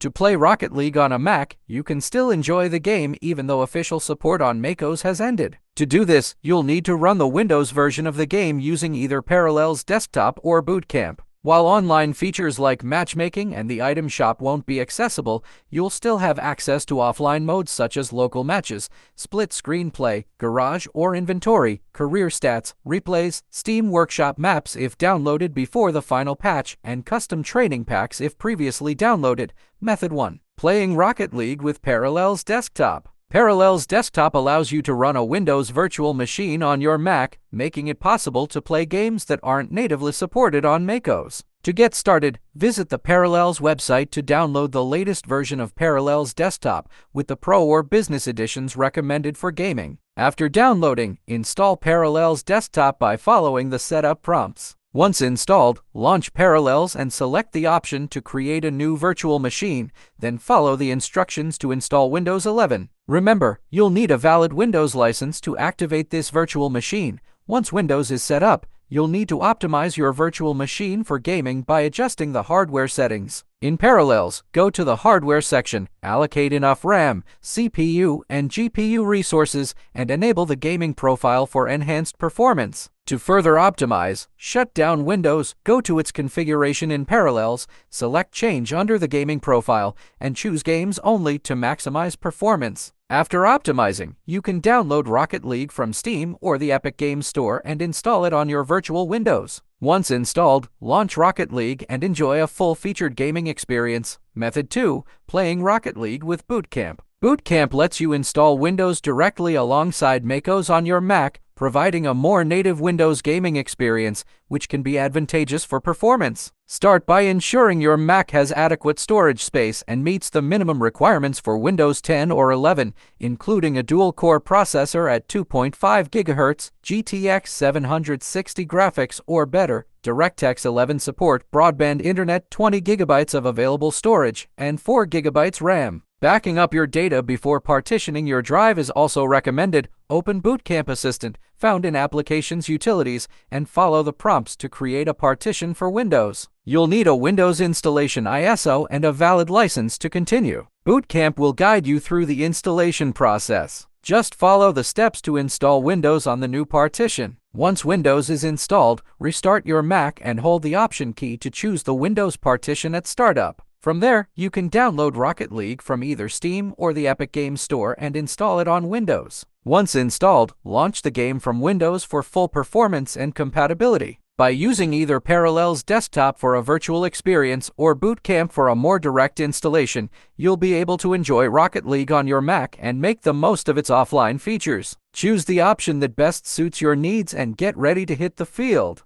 To play Rocket League on a Mac, you can still enjoy the game even though official support on macOS has ended. To do this, you'll need to run the Windows version of the game using either Parallels Desktop or Boot Camp. While online features like matchmaking and the item shop won't be accessible, you'll still have access to offline modes such as local matches, split screen play, garage or inventory, career stats, replays, Steam Workshop maps if downloaded before the final patch, and custom training packs if previously downloaded. Method 1. Playing Rocket League with Parallels Desktop. Parallels Desktop allows you to run a Windows virtual machine on your Mac, making it possible to play games that aren't natively supported on macOS. To get started, visit the Parallels website to download the latest version of Parallels Desktop with the Pro or Business editions recommended for gaming. After downloading, install Parallels Desktop by following the setup prompts. Once installed, launch Parallels and select the option to create a new virtual machine, then follow the instructions to install Windows 11. Remember, you'll need a valid Windows license to activate this virtual machine. Once Windows is set up, you'll need to optimize your virtual machine for gaming by adjusting the hardware settings. In Parallels, go to the Hardware section, allocate enough RAM, CPU, and GPU resources, and enable the gaming profile for enhanced performance. To further optimize, shut down Windows, go to its configuration in Parallels, select Change under the gaming profile, and choose Games Only to maximize performance. After optimizing, you can download Rocket League from Steam or the Epic Games Store and install it on your virtual Windows. Once installed, launch Rocket League and enjoy a full-featured gaming experience. Method 2. Playing Rocket League with Boot Camp. Boot Camp lets you install Windows directly alongside macOS on your Mac providing a more native Windows gaming experience, which can be advantageous for performance. Start by ensuring your Mac has adequate storage space and meets the minimum requirements for Windows 10 or 11, including a dual-core processor at 2.5 GHz, GTX 760 graphics or better, DirectX 11 support, broadband internet, 20 GB of available storage, and 4 GB RAM. Backing up your data before partitioning your drive is also recommended. Open Boot Camp Assistant, found in Applications Utilities, and follow the prompts to create a partition for Windows. You'll need a Windows installation ISO and a valid license to continue. Boot Camp will guide you through the installation process. Just follow the steps to install Windows on the new partition. Once Windows is installed, restart your Mac and hold the Option key to choose the Windows partition at startup. From there, you can download Rocket League from either Steam or the Epic Games Store and install it on Windows. Once installed, launch the game from Windows for full performance and compatibility. By using either Parallels Desktop for a virtual experience or Boot Camp for a more direct installation, you'll be able to enjoy Rocket League on your Mac and make the most of its offline features. Choose the option that best suits your needs and get ready to hit the field.